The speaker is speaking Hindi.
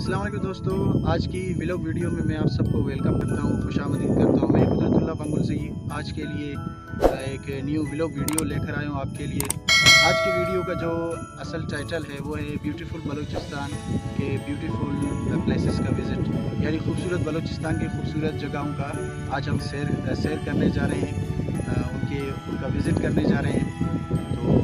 असलम दोस्तों, आज की विलोक वीडियो में मैं आप सबको वेलकम करता हूँ खुश आमदीद करता हूँ। मैं कुदरतुल्ला बंगुल से आज के लिए एक न्यू विलोक वीडियो लेकर आया हूँ आपके लिए। आज की वीडियो का जो असल टाइटल है, वो है ब्यूटीफुल बलूचिस्तान के ब्यूटीफुल प्लेसेस का विज़िट यानी खूबसूरत बलूचिस्तान की खूबसूरत जगहों का आज हम सैर सैर करने जा रहे हैं उनके, उनका विज़िट करने जा रहे हैं। तो